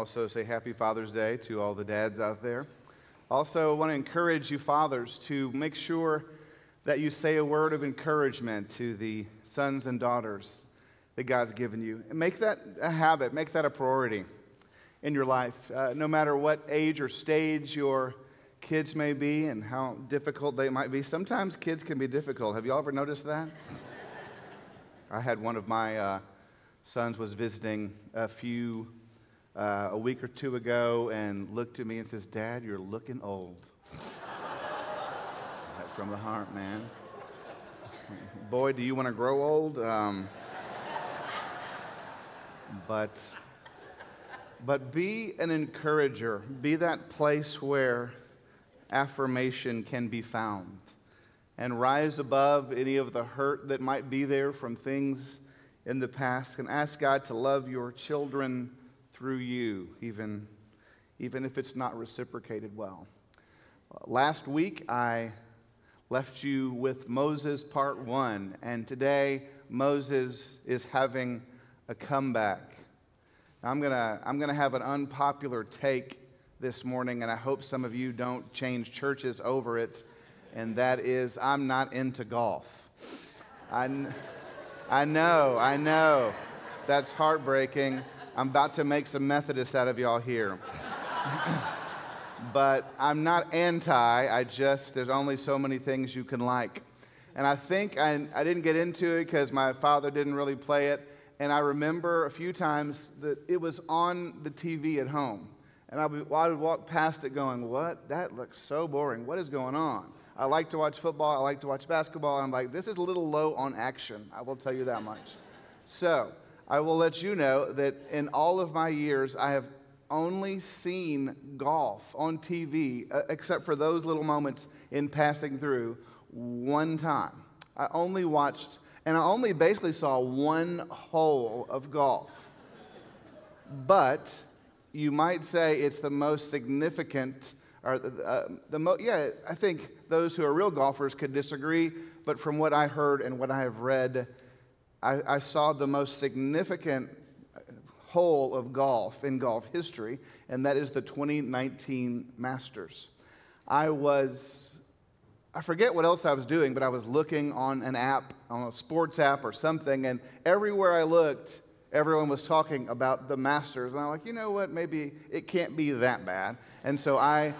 Also, say Happy Father's Day to all the dads out there. Also, want to encourage you, fathers, to make sure that you say a word of encouragement to the sons and daughters that God's given you. Make that a habit, make that a priority in your life. Uh, no matter what age or stage your kids may be and how difficult they might be. Sometimes kids can be difficult. Have you all ever noticed that? I had one of my uh, sons was visiting a few uh, a week or two ago and looked at me and says, Dad, you're looking old. from the heart, man. Boy, do you want to grow old? Um, but, but be an encourager. Be that place where affirmation can be found. And rise above any of the hurt that might be there from things in the past. And ask God to love your children through you, even, even if it's not reciprocated well. Uh, last week, I left you with Moses part one, and today, Moses is having a comeback. Now, I'm going to I'm going to have an unpopular take this morning, and I hope some of you don't change churches over it, and that is I'm not into golf. I, I know, I know. That's heartbreaking. I'm about to make some Methodists out of y'all here. but I'm not anti, I just, there's only so many things you can like. And I think I, I didn't get into it because my father didn't really play it. And I remember a few times that it was on the TV at home. And I would, I would walk past it going, What? That looks so boring. What is going on? I like to watch football. I like to watch basketball. I'm like, This is a little low on action. I will tell you that much. So, I will let you know that in all of my years, I have only seen golf on TV, uh, except for those little moments in passing through, one time. I only watched, and I only basically saw one hole of golf. But you might say it's the most significant, or uh, the most, yeah, I think those who are real golfers could disagree, but from what I heard and what I have read, I, I saw the most significant hole of golf in golf history, and that is the 2019 Masters. I was, I forget what else I was doing, but I was looking on an app, on a sports app or something, and everywhere I looked, everyone was talking about the Masters. And I'm like, you know what, maybe it can't be that bad. And so I,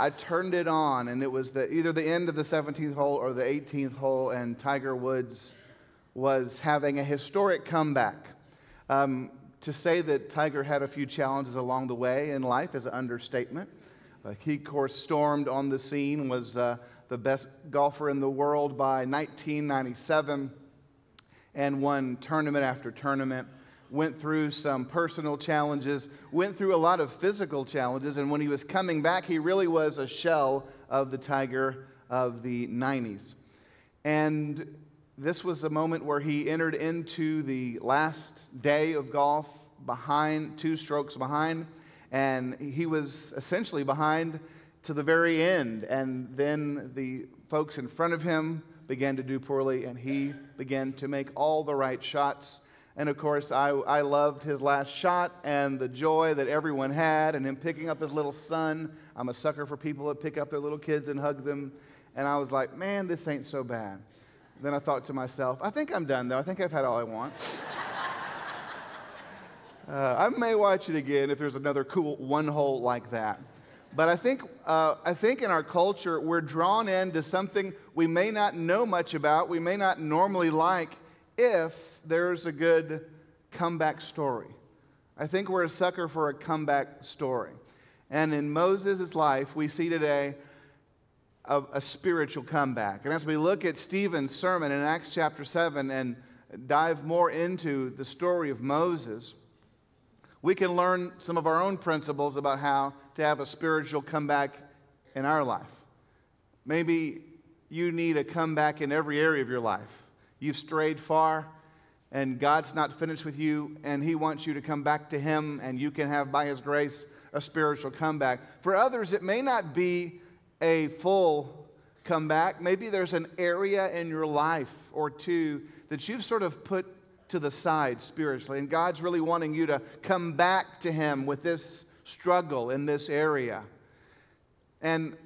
I turned it on, and it was the, either the end of the 17th hole or the 18th hole, and Tiger Woods was having a historic comeback. Um, to say that Tiger had a few challenges along the way in life is an understatement. Uh, he, of course, stormed on the scene, was uh, the best golfer in the world by 1997, and won tournament after tournament. Went through some personal challenges, went through a lot of physical challenges, and when he was coming back, he really was a shell of the Tiger of the 90s. And this was the moment where he entered into the last day of golf behind, two strokes behind, and he was essentially behind to the very end. And then the folks in front of him began to do poorly, and he began to make all the right shots. And of course, I, I loved his last shot and the joy that everyone had, and him picking up his little son. I'm a sucker for people that pick up their little kids and hug them. And I was like, man, this ain't so bad. Then I thought to myself, I think I'm done though. I think I've had all I want. uh, I may watch it again if there's another cool one hole like that. But I think, uh, I think in our culture, we're drawn into something we may not know much about, we may not normally like, if there's a good comeback story. I think we're a sucker for a comeback story. And in Moses' life, we see today a, a spiritual comeback. And as we look at Stephen's sermon in Acts chapter 7 and dive more into the story of Moses, we can learn some of our own principles about how to have a spiritual comeback in our life. Maybe you need a comeback in every area of your life. You've strayed far, and God's not finished with you, and He wants you to come back to Him, and you can have, by His grace, a spiritual comeback. For others, it may not be a full comeback. Maybe there's an area in your life or two that you've sort of put to the side spiritually. And God's really wanting you to come back to Him with this struggle in this area. And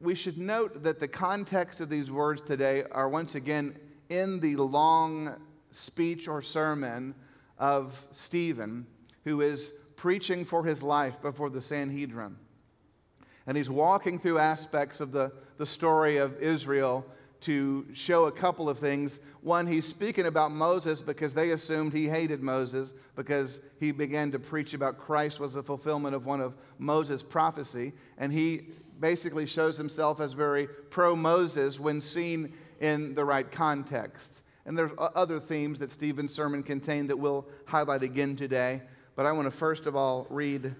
we should note that the context of these words today are once again in the long speech or sermon of Stephen, who is preaching for his life before the Sanhedrin. And he's walking through aspects of the, the story of Israel to show a couple of things. One, he's speaking about Moses because they assumed he hated Moses because he began to preach about Christ was the fulfillment of one of Moses' prophecy. And he basically shows himself as very pro Moses when seen in the right context. And there's other themes that Stephen's sermon contained that we'll highlight again today. But I want to first of all read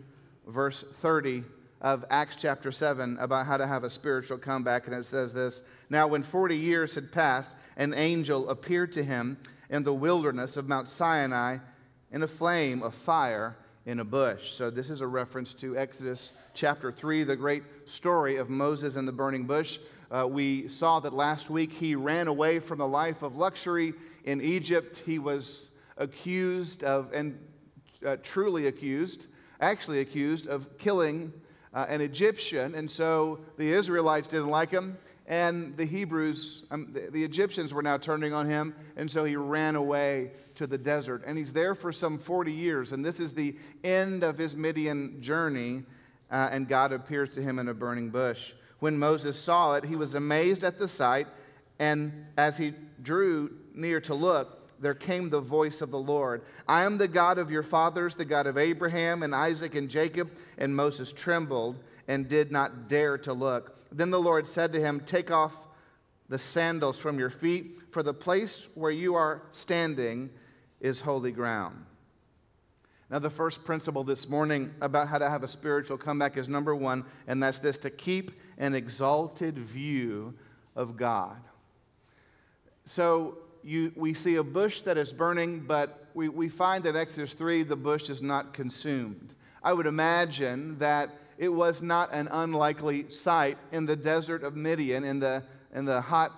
verse 30 of Acts chapter 7 about how to have a spiritual comeback. And it says this Now, when 40 years had passed, an angel appeared to him in the wilderness of Mount Sinai in a flame of fire in a bush. So, this is a reference to Exodus chapter 3, the great story of Moses and the burning bush. Uh, we saw that last week he ran away from the life of luxury in Egypt. He was accused of, and uh, truly accused, actually accused of killing uh, an Egyptian. And so the Israelites didn't like him. And the Hebrews, um, the, the, Egyptians were now turning on him, and so he ran away to the desert. And he's there for some 40 years, and this is the end of his Midian journey, uh, and God appears to him in a burning bush. When Moses saw it, he was amazed at the sight, and as he drew near to look, there came the voice of the Lord I am the God of your fathers, the God of Abraham and Isaac and Jacob. And Moses trembled and did not dare to look. Then the Lord said to him, Take off the sandals from your feet, for the place where you are standing is holy ground. Now, the first principle this morning about how to have a spiritual comeback is number one, and that's this to keep an exalted view of God. So, you, we see a bush that is burning, but we, we find in Exodus 3 the bush is not consumed. I would imagine that it was not an unlikely sight in the desert of Midian, in the, in the hot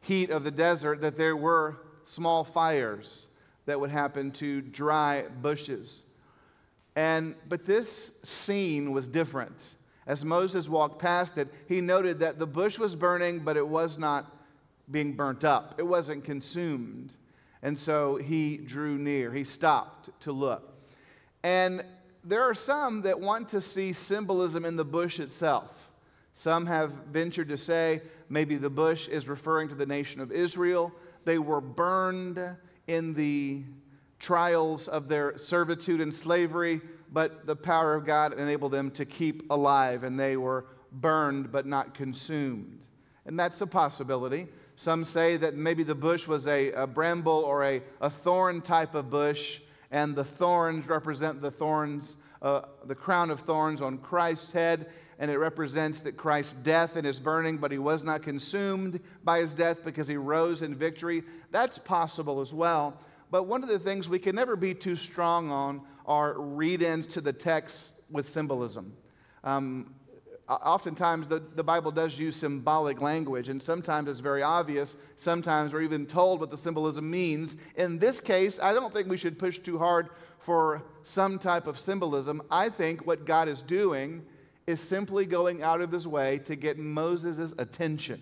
heat of the desert, that there were small fires that would happen to dry bushes. And, but this scene was different. As Moses walked past it, he noted that the bush was burning, but it was not being burnt up, it wasn't consumed. And so he drew near, he stopped to look. And there are some that want to see symbolism in the bush itself. Some have ventured to say maybe the bush is referring to the nation of Israel. They were burned in the trials of their servitude and slavery, but the power of God enabled them to keep alive, and they were burned but not consumed. And that's a possibility. Some say that maybe the bush was a, a bramble or a, a thorn type of bush, and the thorns represent the thorns, uh, the crown of thorns on Christ's head, and it represents that Christ's death and his burning, but he was not consumed by his death because he rose in victory. That's possible as well. But one of the things we can never be too strong on are read ins to the text with symbolism. Um, oftentimes the, the Bible does use symbolic language, and sometimes it's very obvious. Sometimes we're even told what the symbolism means. In this case, I don't think we should push too hard for some type of symbolism. I think what God is doing is simply going out of his way to get Moses' attention.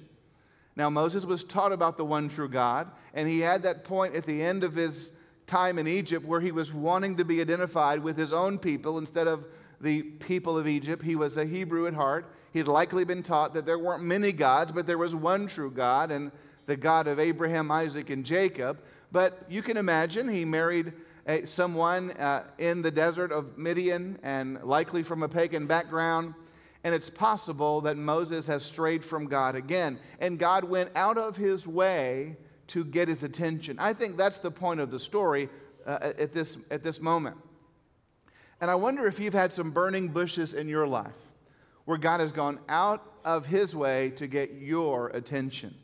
Now, Moses was taught about the one true God, and he had that point at the end of his time in Egypt where he was wanting to be identified with his own people instead of the people of Egypt. He was a Hebrew at heart. He'd likely been taught that there weren't many gods, but there was one true God, and the God of Abraham, Isaac, and Jacob. But you can imagine he married a, someone uh, in the desert of Midian and likely from a pagan background. And it's possible that Moses has strayed from God again. And God went out of his way to get his attention. I think that's the point of the story uh, at, this, at this moment. And I wonder if you've had some burning bushes in your life where God has gone out of his way to get your attention.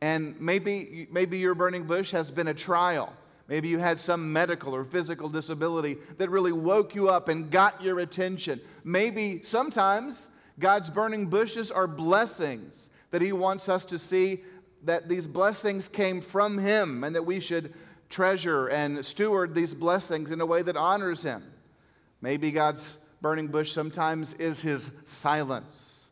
And maybe, maybe your burning bush has been a trial. Maybe you had some medical or physical disability that really woke you up and got your attention. Maybe sometimes God's burning bushes are blessings that He wants us to see that these blessings came from Him and that we should treasure and steward these blessings in a way that honors Him. Maybe God's burning bush sometimes is His silence.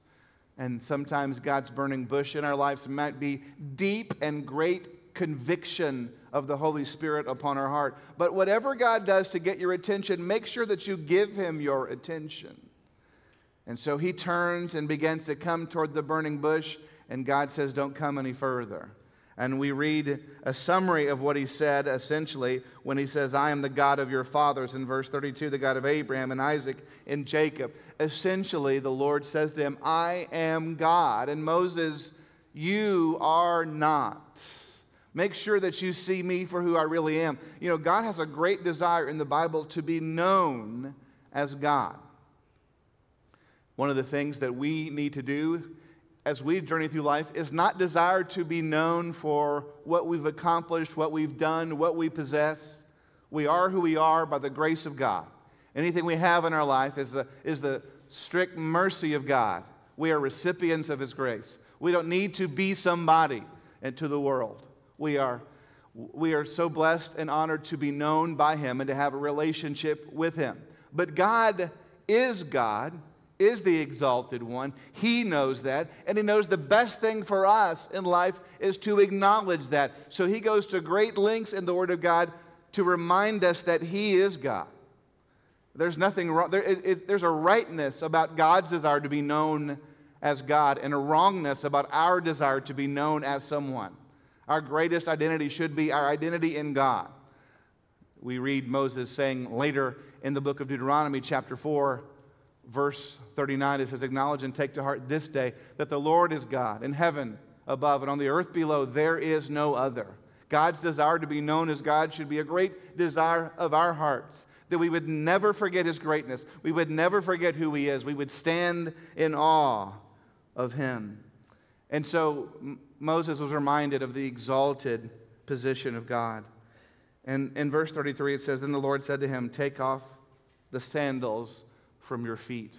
And sometimes God's burning bush in our lives might be deep and great conviction of the Holy Spirit upon our heart. But whatever God does to get your attention, make sure that you give Him your attention. And so he turns and begins to come toward the burning bush, and God says, Don't come any further. And we read a summary of what he said essentially when he says, I am the God of your fathers, in verse 32, the God of Abraham and Isaac and Jacob. Essentially, the Lord says to him, I am God. And Moses, you are not. Make sure that you see me for who I really am. You know, God has a great desire in the Bible to be known as God. One of the things that we need to do as we journey through life is not desire to be known for what we've accomplished, what we've done, what we possess. We are who we are by the grace of God. Anything we have in our life is the, is the strict mercy of God. We are recipients of His grace. We don't need to be somebody to the world. We are, we are so blessed and honored to be known by Him and to have a relationship with Him. But God is God is the exalted one. He knows that, and he knows the best thing for us in life is to acknowledge that. So he goes to great lengths in the Word of God to remind us that he is God. There's nothing wrong. There, it, it, there's a rightness about God's desire to be known as God and a wrongness about our desire to be known as someone. Our greatest identity should be our identity in God. We read Moses saying later in the book of Deuteronomy, chapter 4, verse 39, it says, Acknowledge and take to heart this day that the Lord is God in heaven above and on the earth below, there is no other. God's desire to be known as God should be a great desire of our hearts, that we would never forget His greatness. We would never forget who He is. We would stand in awe of Him. And so Moses was reminded of the exalted position of God. And in verse 33, it says, Then the Lord said to him, Take off the sandals from your feet.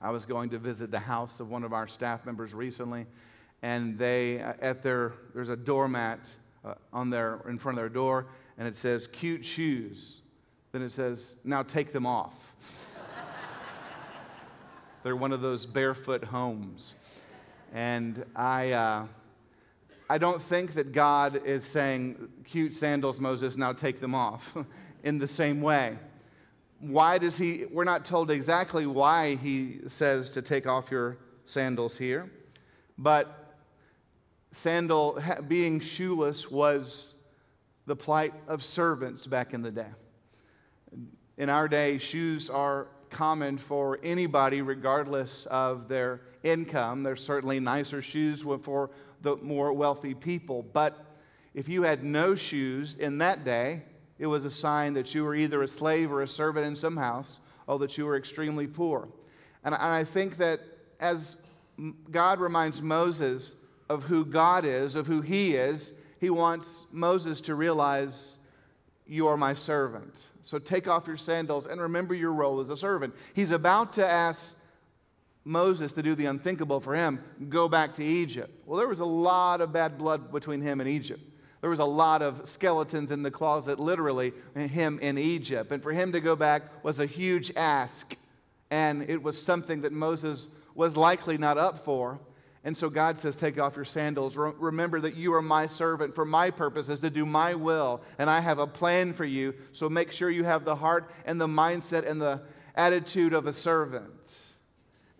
I was going to visit the house of one of our staff members recently, and they, uh, at their, there's a doormat uh, on their, in front of their door, and it says, cute shoes. Then it says, now take them off. They're one of those barefoot homes. And I, uh, I don't think that God is saying, cute sandals, Moses, now take them off in the same way why does he, we're not told exactly why he says to take off your sandals here, but sandal, being shoeless, was the plight of servants back in the day. In our day, shoes are common for anybody, regardless of their income. There's certainly nicer shoes for the more wealthy people. But if you had no shoes in that day, it was a sign that you were either a slave or a servant in some house, or that you were extremely poor. And I think that as God reminds Moses of who God is, of who he is, he wants Moses to realize, You are my servant. So take off your sandals and remember your role as a servant. He's about to ask Moses to do the unthinkable for him go back to Egypt. Well, there was a lot of bad blood between him and Egypt. There was a lot of skeletons in the closet, literally, him in Egypt. And for him to go back was a huge ask. And it was something that Moses was likely not up for. And so God says, Take off your sandals. Remember that you are my servant for my purposes to do my will. And I have a plan for you. So make sure you have the heart and the mindset and the attitude of a servant.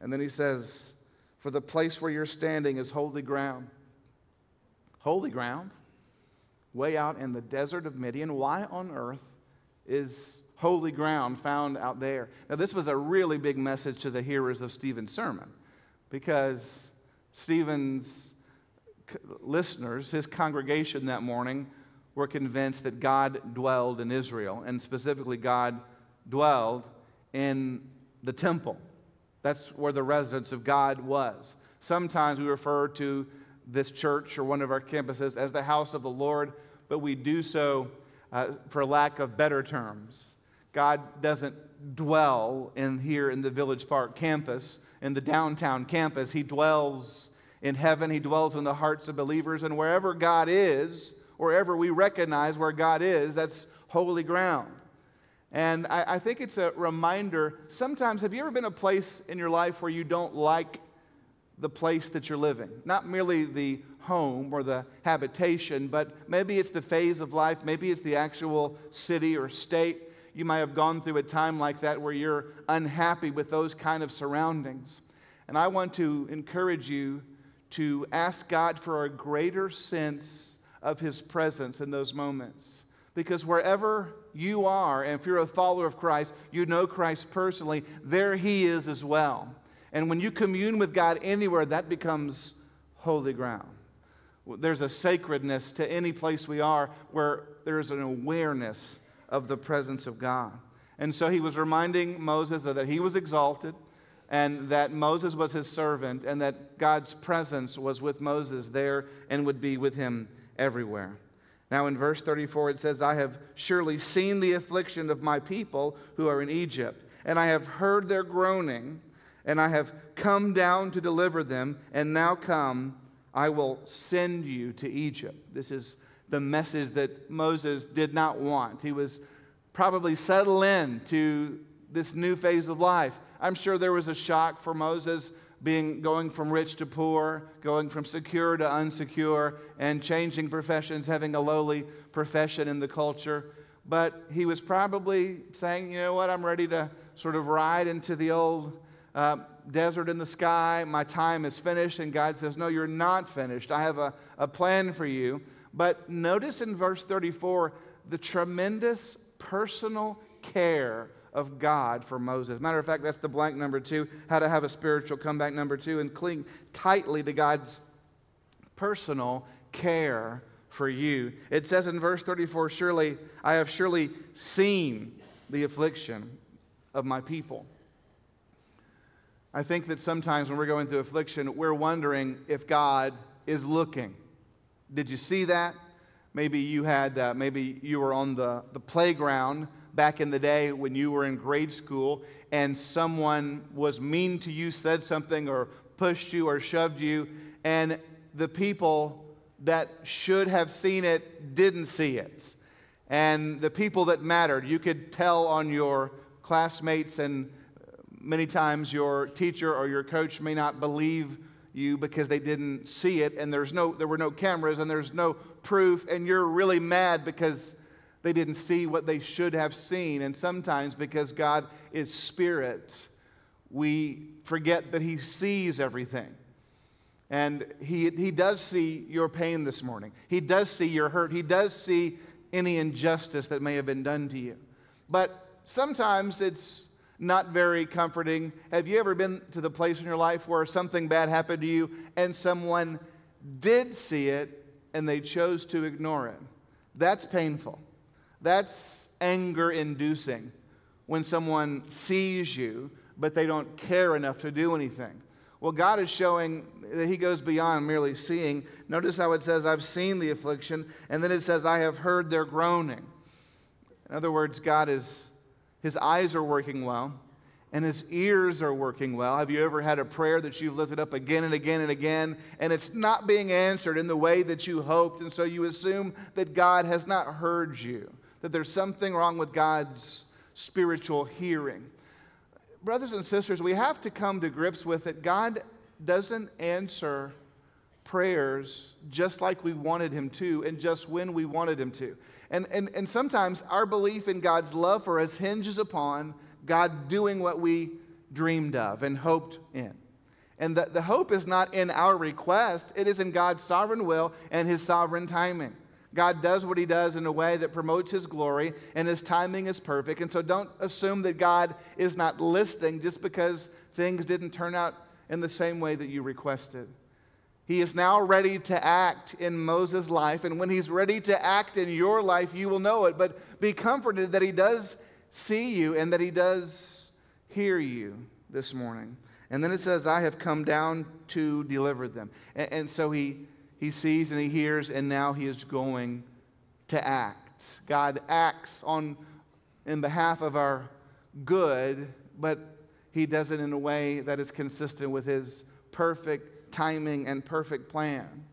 And then he says, For the place where you're standing is holy ground. Holy ground? Way out in the desert of Midian. Why on earth is holy ground found out there? Now, this was a really big message to the hearers of Stephen's sermon because Stephen's listeners, his congregation that morning, were convinced that God dwelled in Israel, and specifically, God dwelled in the temple. That's where the residence of God was. Sometimes we refer to this church or one of our campuses as the house of the Lord but we do so uh, for lack of better terms. God doesn't dwell in here in the Village Park campus, in the downtown campus. He dwells in heaven, He dwells in the hearts of believers, and wherever God is, wherever we recognize where God is, that's holy ground. And I, I, think it's a reminder. Sometimes, have you ever been a place in your life where you don't like the place that you're living? Not merely the home or the habitation, but maybe it's the phase of life, maybe it's the actual city or state. You might have gone through a time like that where you're unhappy with those kind of surroundings. And I want to encourage you to ask God for a greater sense of His presence in those moments. Because wherever you are, and if you're a follower of Christ, you know Christ personally, there He is as well. And when you commune with God anywhere, that becomes holy ground. There's a sacredness to any place we are where there's an awareness of the presence of God. And so he was reminding Moses that he was exalted and that Moses was his servant and that God's presence was with Moses there and would be with him everywhere. Now, in verse 34, it says, I have surely seen the affliction of my people who are in Egypt, and I have heard their groaning, and I have come down to deliver them, and now come I will send you to Egypt. This is the message that Moses did not want. He was probably settle in to this new phase of life. I'm sure there was a shock for Moses being going from rich to poor, going from secure to unsecure, and changing professions, having a lowly profession in the culture. But he was probably saying, you know what, I'm ready to sort of ride into the old uh, desert in the sky. My time is finished. And God says, No, you're not finished. I have a, a plan for you. But notice in verse 34 the tremendous personal care of God for Moses. Matter of fact, that's the blank number two, how to have a spiritual comeback number two, and cling tightly to God's personal care for you. It says in verse 34 Surely I have surely seen the affliction of my people. I think that sometimes when we're going through affliction, we're wondering if God is looking. Did you see that? Maybe you had, uh, maybe you were on the, the playground back in the day when you were in grade school and someone was mean to you, said something, or pushed you or shoved you, and the people that should have seen it didn't see it. And the people that mattered, you could tell on your classmates and many times your teacher or your coach may not believe you because they didn't see it and there's no there were no cameras and there's no proof and you're really mad because they didn't see what they should have seen. And sometimes because God is spirit we forget that he sees everything. And he, he does see your pain this morning. He does see your hurt. He does see any injustice that may have been done to you. But sometimes it's not very comforting. Have you ever been to the place in your life where something bad happened to you and someone did see it and they chose to ignore it? That's painful. That's anger inducing when someone sees you but they don't care enough to do anything. Well, God is showing that He goes beyond merely seeing. Notice how it says, I've seen the affliction, and then it says, I have heard their groaning. In other words, God is his eyes are working well, and his ears are working well. Have you ever had a prayer that you've lifted up again and again and again, and it's not being answered in the way that you hoped, and so you assume that God has not heard you, that there's something wrong with God's spiritual hearing? Brothers and sisters, we have to come to grips with it. God doesn't answer prayers just like we wanted him to and just when we wanted him to. And, and, and sometimes our belief in God's love for us hinges upon God doing what we dreamed of and hoped in. And the, the hope is not in our request, it is in God's sovereign will and his sovereign timing. God does what he does in a way that promotes his glory, and his timing is perfect. And so don't assume that God is not listening just because things didn't turn out in the same way that you requested. He is now ready to act in Moses' life, and when he's ready to act in your life, you will know it. But be comforted that he does see you and that he does hear you this morning. And then it says, I have come down to deliver them. And, and so he, he sees and he hears, and now he is going to act. God acts on in behalf of our good, but he does it in a way that is consistent with his perfect timing and perfect plan.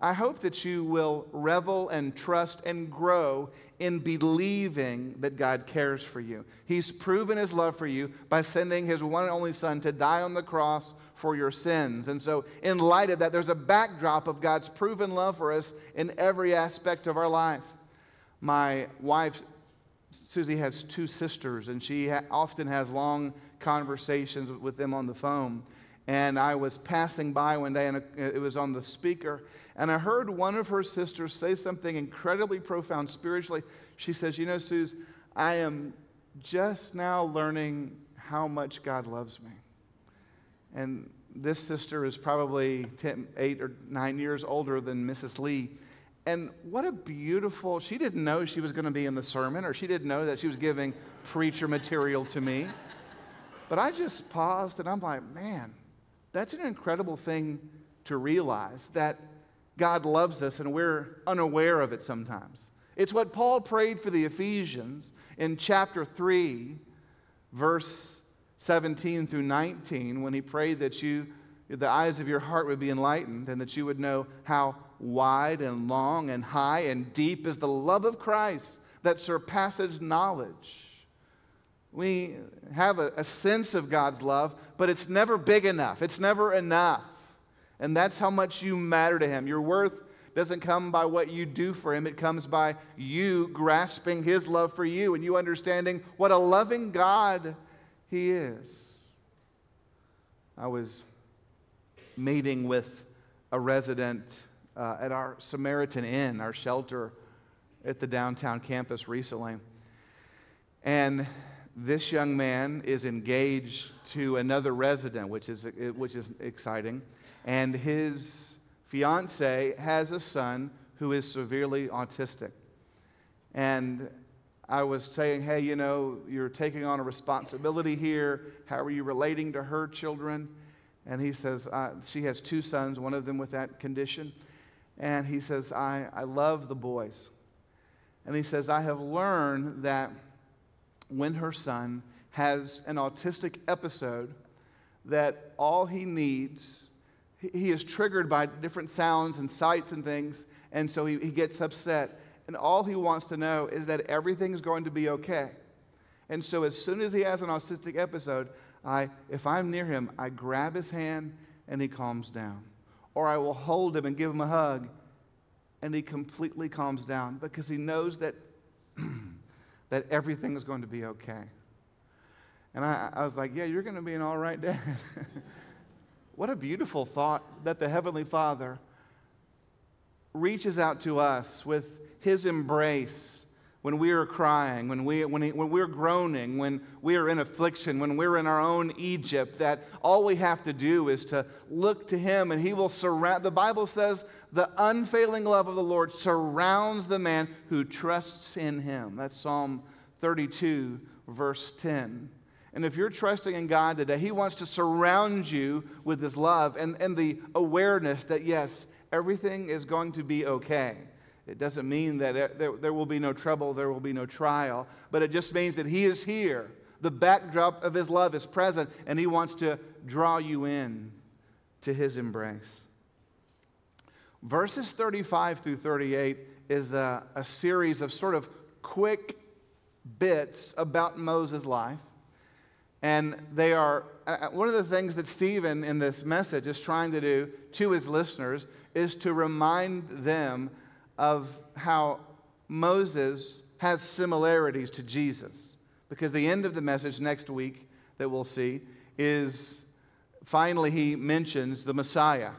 I hope that you will revel and trust and grow in believing that God cares for you. He's proven his love for you by sending his one and only Son to die on the cross for your sins. And so, in light of that, there's a backdrop of God's proven love for us in every aspect of our life. My wife, Susie, has two sisters, and she often has long conversations with them on the phone. And I was passing by one day, and it was on the speaker, and I heard one of her sisters say something incredibly profound spiritually. She says, You know, Suze, I am just now learning how much God loves me. And this sister is probably 10, eight or nine years older than Mrs. Lea. And what a beautiful, she didn't know she was going to be in the sermon, or she didn't know that she was giving preacher material to me. But I just paused and I'm like, man, that's an incredible thing to realize that God loves us and we're unaware of it sometimes. It's what Paul prayed for the Ephesians in chapter 3, verse 17 through 19, when he prayed that you, the eyes of your heart would be enlightened and that you would know how wide and long and high and deep is the love of Christ that surpasses knowledge. We have a, a sense of God's love, but it's never big enough, it's never enough. And that's how much you matter to Him. Your worth doesn't come by what you do for Him, it comes by you grasping His love for you and you understanding what a loving God He is. I was meeting with a resident uh, at our Samaritan Inn, our shelter at the downtown campus recently. And this young man is engaged to another resident, which is, which is exciting and his fiance has a son who is severely autistic. And I was saying, hey, you know, you're taking on a responsibility here. How are you relating to her children? And he says, uh, she has two sons, one of them with that condition. And he says, I, I love the boys. And he says, I have learned that when her son has an autistic episode, that all he needs he is triggered by different sounds and sights and things, and so he, he gets upset. And all he wants to know is that everything is going to be okay. And so as soon as he has an autistic episode, I, if I'm near him, I grab his hand and he calms down. Or I will hold him and give him a hug and he completely calms down because he knows that, that everything is going to be okay. And I, I was like, Yeah, you're going to be an all right dad. What a beautiful thought that the Heavenly Father reaches out to us with His embrace when we are crying, when, we, when, he, when we're groaning, when we are in affliction, when we're in our own Egypt, that all we have to do is to look to Him and He will surround. The Bible says the unfailing love of the Lord surrounds the man who trusts in Him. That's Psalm 32, verse 10. And if you're trusting in God today, He wants to surround you with His love and, and the awareness that, yes, everything is going to be okay. It doesn't mean that there, there will be no trouble, there will be no trial, but it just means that He is here. The backdrop of His love is present, and He wants to draw you in to His embrace. Verses 35 through 38 is a, a series of sort of quick bits about Moses' life. And they are, one of the things that Stephen in this message is trying to do to his listeners is to remind them of how Moses has similarities to Jesus. Because the end of the message next week that we'll see is finally he mentions the Messiah.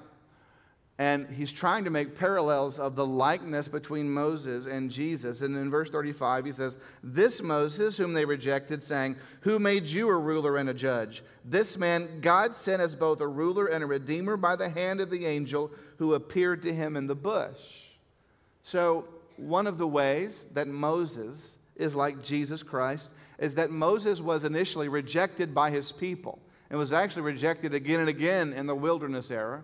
And he's trying to make parallels of the likeness between Moses and Jesus. And in verse 35, he says, This Moses, whom they rejected, saying, Who made you a ruler and a judge? This man God sent as both a ruler and a redeemer by the hand of the angel who appeared to him in the bush. So, one of the ways that Moses is like Jesus Christ is that Moses was initially rejected by his people and was actually rejected again and again in the wilderness era.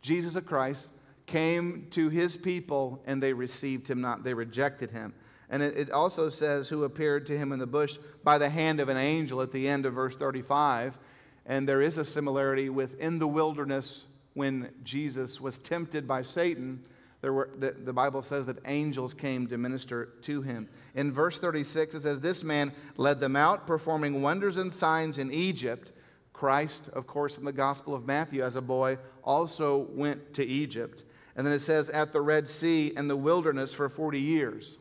Jesus of Christ, came to his people and they received him not. They rejected him. And it, it, also says, who appeared to him in the bush by the hand of an angel at the end of verse 35. And there is a similarity with in the wilderness when Jesus was tempted by Satan, there were, the, the Bible says that angels came to minister to him. In verse 36, it says, This man led them out, performing wonders and signs in Egypt. Christ, of course, in the Gospel of Matthew, as a boy, also went to Egypt. And then it says, At the Red Sea and the wilderness for 40 years.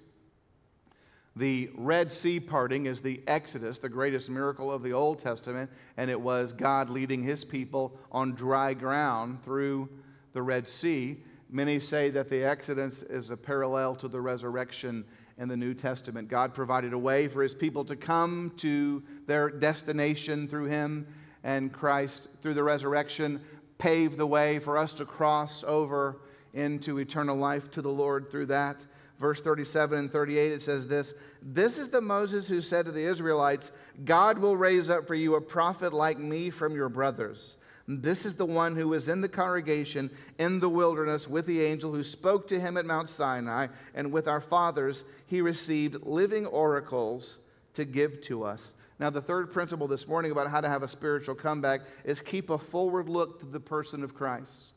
The Red Sea parting is the Exodus, the greatest miracle of the Old Testament, and it was God leading his people on dry ground through the Red Sea. Many say that the Exodus is a parallel to the resurrection in the New Testament. God provided a way for his people to come to their destination through him, and Christ, through the resurrection, paved the way for us to cross over into eternal life to the Lord through that verse 37 and 38, it says this This is the Moses who said to the Israelites, God will raise up for you a prophet like me from your brothers. This is the one who was in the congregation in the wilderness with the angel who spoke to him at Mount Sinai, and with our fathers he received living oracles to give to us. Now, the third principle this morning about how to have a spiritual comeback is keep a forward look to the person of Christ.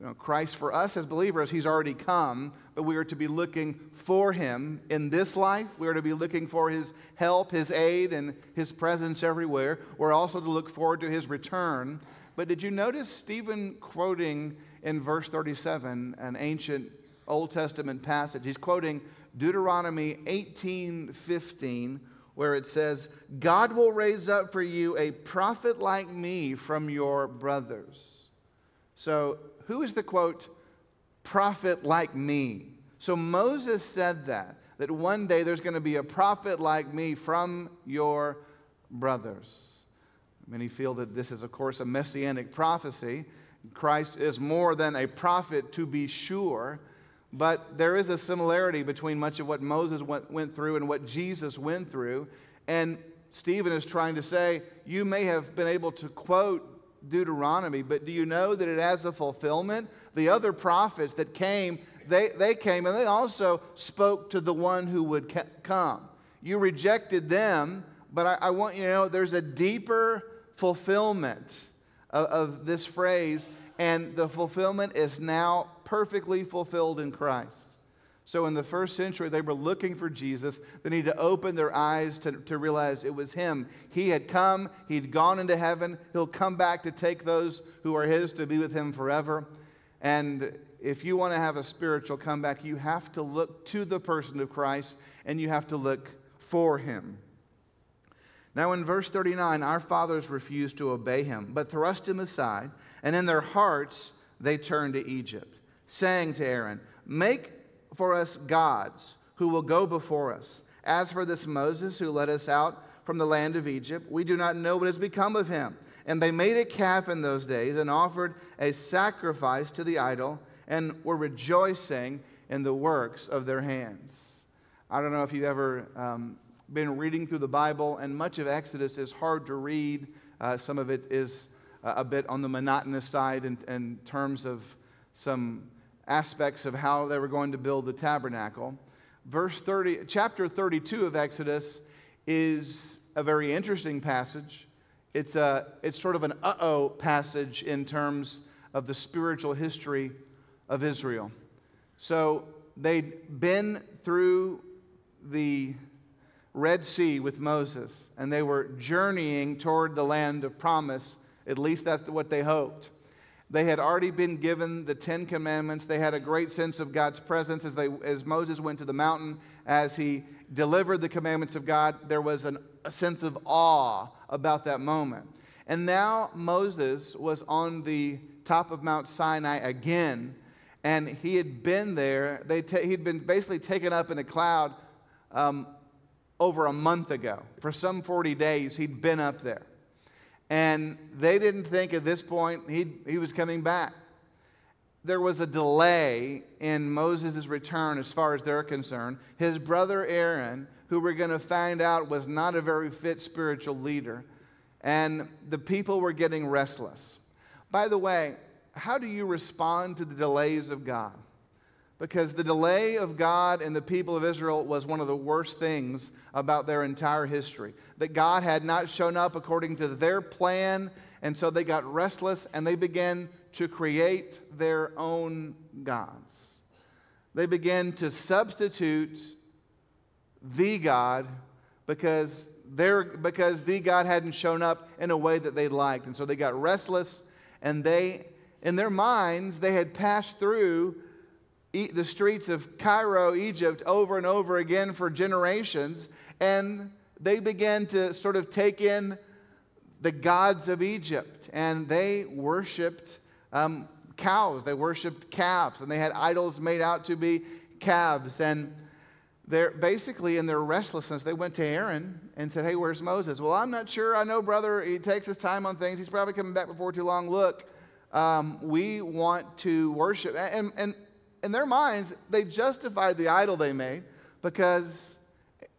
You know, Christ for us as believers, He's already come, but we are to be looking for Him in this life. We are to be looking for His help, His aid, and His presence everywhere. We're also to look forward to His return. But did you notice Stephen quoting in verse 37 an ancient Old Testament passage? He's quoting Deuteronomy 18 15, where it says, God will raise up for you a prophet like me from your brothers. So who is the quote, prophet like me? So Moses said that, that one day there's going to be a prophet like me from your brothers. Many feel that this is, of course, a messianic prophecy. Christ is more than a prophet, to be sure, but there is a similarity between much of what Moses went, went through and what Jesus went through. And Stephen is trying to say, you may have been able to quote Deuteronomy, but do you know that it has a fulfillment? The other prophets that came, they, they came and they also spoke to the one who would come. You rejected them, but I, I, want you to know there's a deeper fulfillment of, of this phrase, and the fulfillment is now perfectly fulfilled in Christ. So, in the first century, they were looking for Jesus. They need to open their eyes to, to realize it was Him. He had come, He'd gone into heaven. He'll come back to take those who are His to be with Him forever. And if you want to have a spiritual comeback, you have to look to the person of Christ and you have to look for Him. Now, in verse 39, our fathers refused to obey Him, but thrust Him aside, and in their hearts they turned to Egypt, saying to Aaron, Make for us gods who will go before us. As for this Moses who led us out from the land of Egypt, we do not know what has become of him. And they made a calf in those days and offered a sacrifice to the idol and were rejoicing in the works of their hands. I don't know if you've ever um, been reading through the Bible, and much of Exodus is hard to read. Uh, some of it is a bit on the monotonous side in, in terms of some aspects of how they were going to build the tabernacle. Verse 30, chapter 32 of Exodus is a very interesting passage. It's, a, it's sort of an uh oh passage in terms of the spiritual history of Israel. So they'd been through the Red Sea with Moses, and they were journeying toward the land of promise. At least that's what they hoped. They had already been given the Ten Commandments. They had a great sense of God's presence as, they, as Moses went to the mountain, as he delivered the commandments of God. There was an, a sense of awe about that moment. And now Moses was on the top of Mount Sinai again, and he had been there. They he'd been basically taken up in a cloud um, over a month ago. For some 40 days, he'd been up there. And they didn't think at this point he, he was coming back. There was a delay in Moses' return as far as they're concerned. His brother Aaron, who we're going to find out was not a very fit spiritual leader, and the people were getting restless. By the way, how do you respond to the delays of God? Because the delay of God and the people of Israel was one of the worst things about their entire history. That God had not shown up according to their plan, and so they got restless and they began to create their own gods. They began to substitute the God because, they because the God hadn't shown up in a way that they liked. And so they got restless and they, in their minds, they had passed through the streets of Cairo, Egypt, over and over again for generations. And they began to sort of take in the gods of Egypt. And they worshiped um, cows, they worshiped calves, and they had idols made out to be calves. And they're basically in their restlessness, they went to Aaron and said, Hey, where's Moses? Well, I'm not sure. I know, brother, he takes his time on things. He's probably coming back before too long. Look, um, we want to worship. And, and in their minds, they justified the idol they made because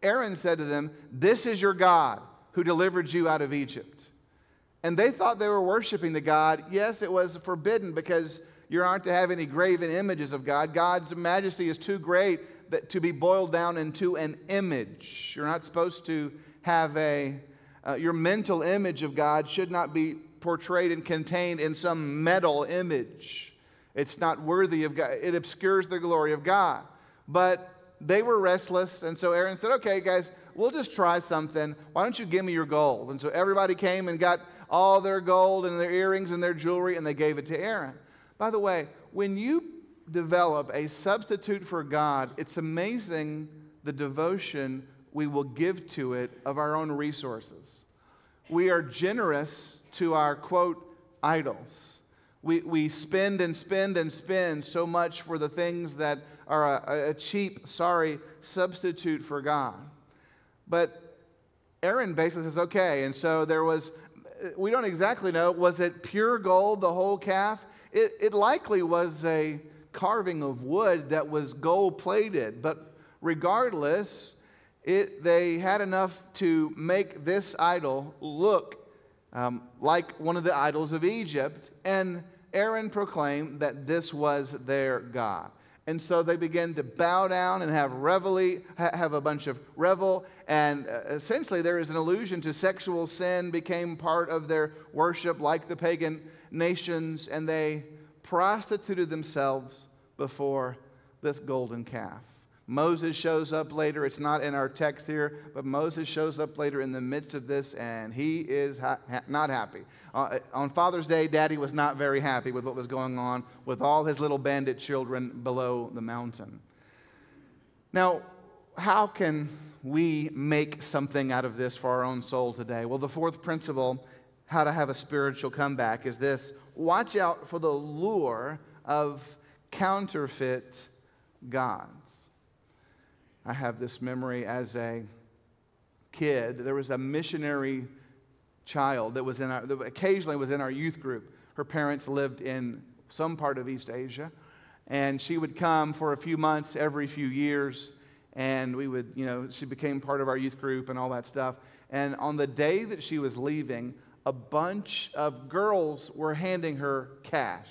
Aaron said to them, This is your God who delivered you out of Egypt. And they thought they were worshiping the God. Yes, it was forbidden because you aren't to have any graven images of God. God's majesty is too great that, to be boiled down into an image. You're not supposed to have a, uh, your mental image of God should not be portrayed and contained in some metal image. It's not worthy of God, it obscures the glory of God. But they were restless, and so Aaron said, Okay, guys, we'll just try something. Why don't you give me your gold? And so everybody came and got all their gold and their earrings and their jewelry, and they gave it to Aaron. By the way, when you develop a substitute for God, it's amazing the devotion we will give to it of our own resources. We are generous to our quote idols. We, we spend and spend and spend so much for the things that are a, a cheap, sorry substitute for God. But Aaron basically says, okay. And so there was we don't exactly know. Was it pure gold, the whole calf? It, it likely was a carving of wood that was gold plated, but regardless, it, they had enough to make this idol look um, like one of the idols of Egypt. And Aaron proclaimed that this was their God. And so they begin to bow down and have reveille, have a bunch of revel. And uh, essentially, there is an allusion to sexual sin became part of their worship, like the pagan nations. And they prostituted themselves before this golden calf. Moses shows up later. It's not in our text here, but Moses shows up later in the midst of this, and he is ha- ha- not happy. Uh, on Father's Day, Daddy was not very happy with what was going on with all his little bandit children below the mountain. Now, how can we make something out of this for our own soul today? Well, the fourth principle, how to have a spiritual comeback, is this watch out for the lure of counterfeit gods. I have this memory as a kid. There was a missionary child that was in our, that occasionally was in our youth group. Her parents lived in some part of East Asia, and she would come for a few months every few years, and we would, you know, she became part of our youth group and all that stuff. And on the day that she was leaving, a bunch of girls were handing her cash.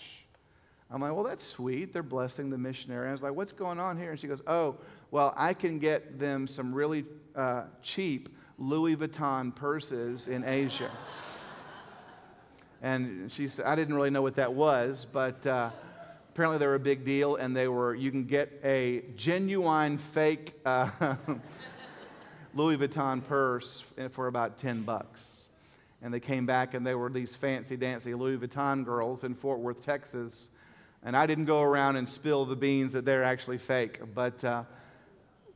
I'm like, well, that's sweet. They're blessing the missionary. I was like, what's going on here? And she goes, oh, well, I can get them some really uh, cheap Louis Vuitton purses in Asia. and she said, I didn't really know what that was, but uh, apparently they were a big deal, and they were, you can get a genuine fake uh, Louis Vuitton purse for about 10 bucks. And they came back, and they were these fancy dancy Louis Vuitton girls in Fort Worth, Texas. And I didn't go around and spill the beans that they're actually fake, but uh,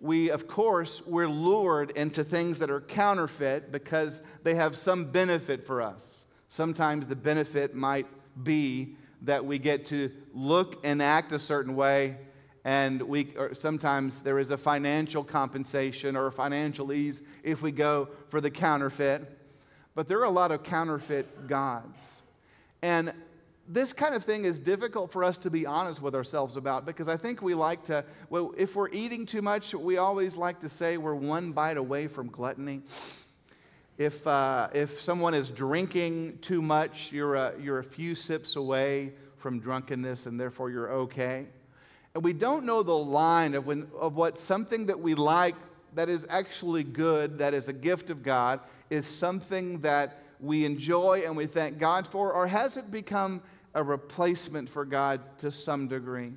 we, of course, we're lured into things that are counterfeit because they have some benefit for us. Sometimes the benefit might be that we get to look and act a certain way, and we, sometimes there is a financial compensation or a financial ease if we go for the counterfeit. But there are a lot of counterfeit gods. And this kind of thing is difficult for us to be honest with ourselves about because I think we like to, well, if we're eating too much, we always like to say we're one bite away from gluttony. If, uh, if someone is drinking too much, you're a, you're a few sips away from drunkenness and therefore you're okay. And we don't know the line of, when, of what something that we like that is actually good, that is a gift of God, is something that we enjoy and we thank God for, or has it become a replacement for God to some degree.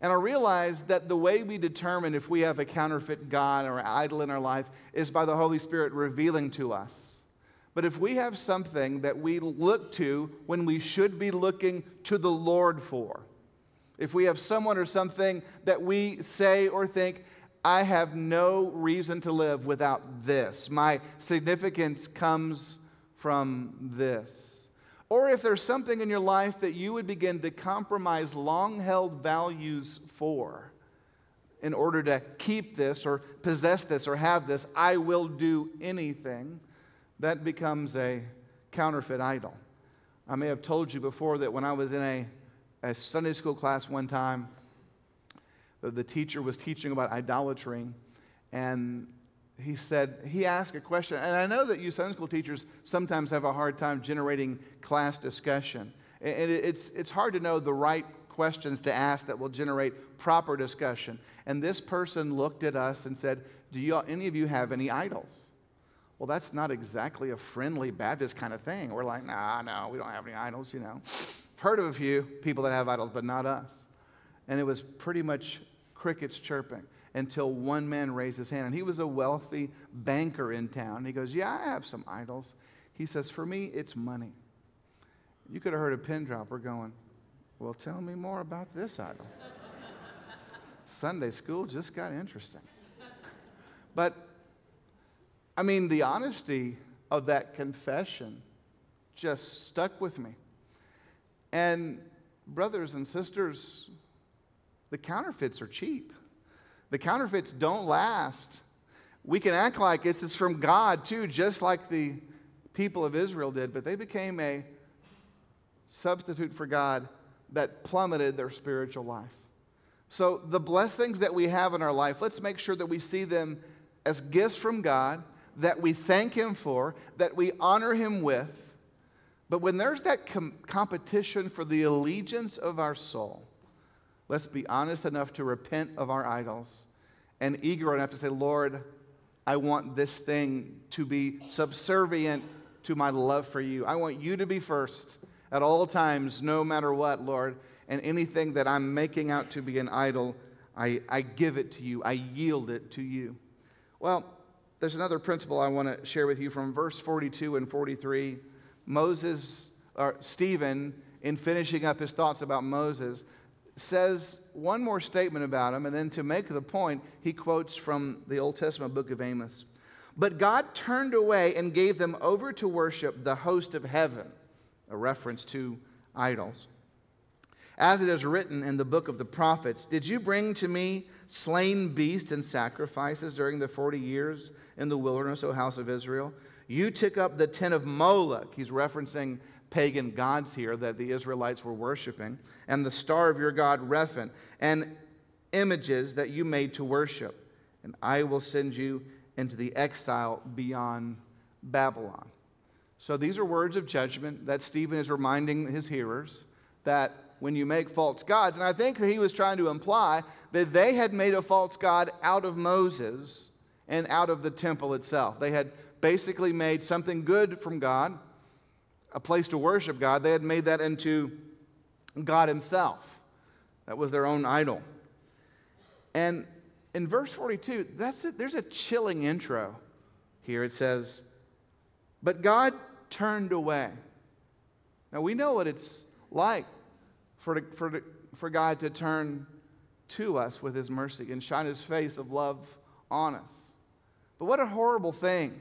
And I realize that the way we determine if we have a counterfeit God or idol in our life is by the Holy Spirit revealing to us. But if we have something that we look to when we should be looking to the Lord for, if we have someone or something that we say or think, I have no reason to live without this, my significance comes from this. Or if there's something in your life that you would begin to compromise long held values for in order to keep this or possess this or have this, I will do anything, that becomes a counterfeit idol. I may have told you before that when I was in a, a Sunday school class one time, the, the teacher was teaching about idolatry, and he said, he asked a question, and I know that you Sunday school teachers sometimes have a hard time generating class discussion. And it's, it's hard to know the right questions to ask that will generate proper discussion. And this person looked at us and said, Do you, any of you have any idols? Well, that's not exactly a friendly Baptist kind of thing. We're like, nah, no, we don't have any idols, you know. I've heard of a few people that have idols, but not us. And it was pretty much crickets chirping until one man raised his hand. And he was a wealthy banker in town. He goes, Yeah, I have some idols. He says, For me, it's money. You could have heard a pin dropper going, Well, tell me more about this idol. Sunday school just got interesting. But, I mean, the honesty of that confession just stuck with me. And, brothers and sisters, the counterfeits are cheap. The counterfeits don't last. We can act like it's, it's from God too, just like the people of Israel did, but they became a substitute for God that plummeted their spiritual life. So, the blessings that we have in our life, let's make sure that we see them as gifts from God, that we thank Him for, that we honor Him with. But when there's that com- competition for the allegiance of our soul, let's be honest enough to repent of our idols and eager enough to say, Lord, I want this thing to be subservient to my love for you. I want you to be first at all times, no matter what, Lord. And anything that I'm making out to be an idol, I, I give it to you, I yield it to you. Well, there's another principle I want to share with you from verse 42 and 43. Moses, or Stephen, in finishing up his thoughts about Moses, says one more statement about him, and then to make the point, he quotes from the Old Testament book of Amos. But God turned away and gave them over to worship the host of heaven, a reference to idols. As it is written in the book of the prophets, Did you bring to me slain beasts and sacrifices during the 40 years in the wilderness, O house of Israel? You took up the tent of Moloch. He's referencing pagan gods here that the Israelites were worshiping, and the star of your God, Rephan, and images that you made to worship. And I will send you into the exile beyond Babylon. So these are words of judgment that Stephen is reminding his hearers that when you make false gods, and I think that he was trying to imply that they had made a false god out of Moses and out of the temple itself. They had basically made something good from God a place to worship God, they had made that into God Himself. That was their own idol. And in verse 42, that's it. there's a chilling intro here. It says, But God turned away. Now we know what it's like for, for, for God to turn to us with His mercy and shine His face of love on us. But what a horrible thing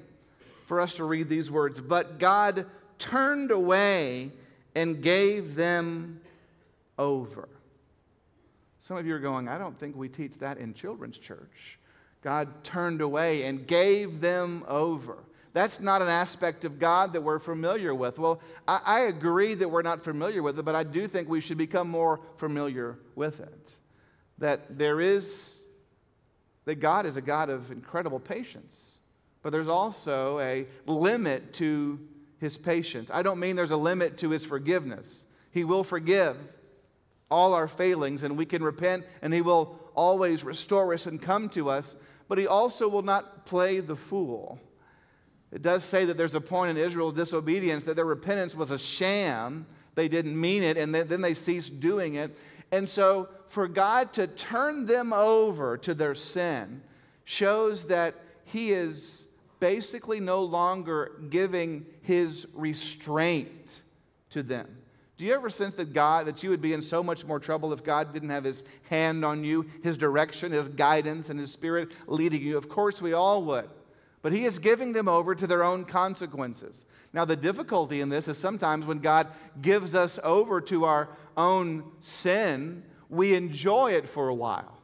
for us to read these words. But God turned away and gave them over. Some of you are going, I don't think we teach that in children's church. God turned away and gave them over. That's not an aspect of God that we're familiar with. Well, I, I, agree that we're not familiar with it, but I do think we should become more familiar with it. That there is, that God is a God of incredible patience, but there's also a limit to his patience. I don't mean there's a limit to his forgiveness. He will forgive all our failings and we can repent and he will always restore us and come to us, but he also will not play the fool. It does say that there's a point in Israel's disobedience that their repentance was a sham, they didn't mean it, and then they ceased doing it. And so, for God to turn them over to their sin shows that He is basically no longer giving His restraint to them. Do you ever sense that God, that you would be in so much more trouble if God didn't have His hand on you, His direction, His guidance, and His Spirit leading you? Of course, we all would. But He is giving them over to their own consequences. Now, the difficulty in this is sometimes when God gives us over to our own sin, we enjoy it for a while.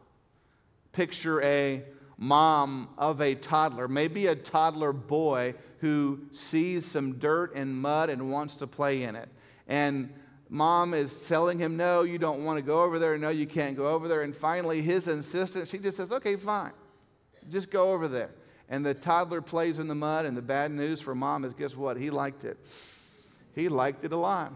Picture a mom of a toddler, maybe a toddler boy who sees some dirt and mud and wants to play in it. And mom is telling him, No, you don't want to go over there. No, you can't go over there. And finally, his insistence, she just says, Okay, fine. Just go over there. And the toddler plays in the mud. And the bad news for mom is guess what? He liked it. He liked it a lot.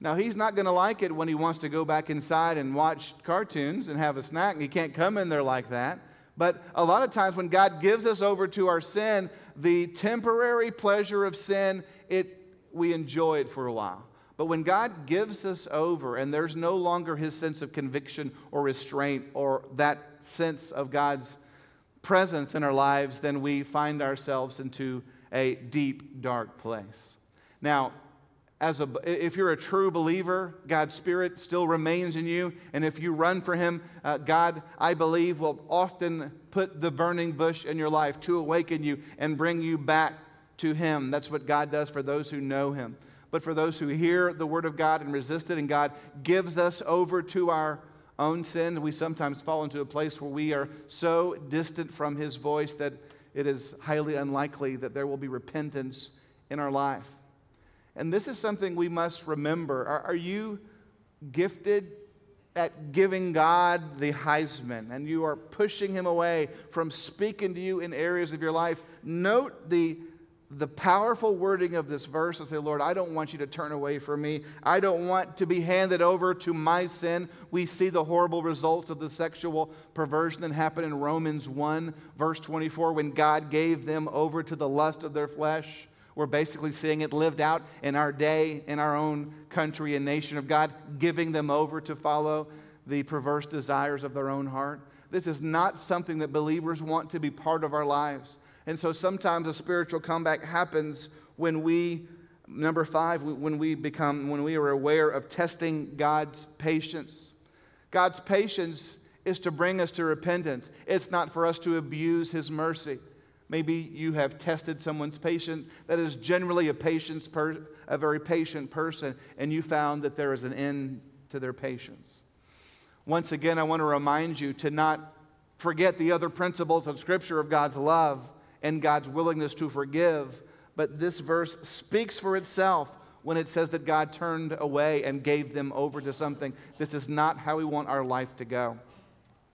Now, he's not going to like it when he wants to go back inside and watch cartoons and have a snack. And he can't come in there like that. But a lot of times when God gives us over to our sin, the temporary pleasure of sin, it, we enjoy it for a while. But when God gives us over and there's no longer his sense of conviction or restraint or that sense of God's presence in our lives, then we find ourselves into a deep, dark place. Now, as a, if you're a true believer, God's Spirit still remains in you. And if you run for Him, uh, God, I believe, will often put the burning bush in your life to awaken you and bring you back to Him. That's what God does for those who know Him but for those who hear the word of God and resist it, and God gives us over to our own sin, we sometimes fall into a place where we are so distant from His voice that it is highly unlikely that there will be repentance in our life. And this is something we must remember. Are, are you gifted at giving God the Heisman and you are pushing Him away from speaking to you in areas of your life? Note the the powerful wording of this verse and say, Lord, I don't want you to turn away from me. I don't want to be handed over to my sin. We see the horrible results of the sexual perversion that happened in Romans 1, verse 24, when God gave them over to the lust of their flesh. We're basically seeing it lived out in our day, in our own country and nation of God, giving them over to follow the perverse desires of their own heart. This is not something that believers want to be part of our lives. And so sometimes a spiritual comeback happens when we, number five, when we become, when we are aware of testing God's patience. God's patience is to bring us to repentance, it's not for us to abuse His mercy. Maybe you have tested someone's patience that is generally a, patience per, a very patient person, and you found that there is an end to their patience. Once again, I want to remind you to not forget the other principles of Scripture of God's love and God's willingness to forgive. But this verse speaks for itself when it says that God turned away and gave them over to something. This is not how we want our life to go.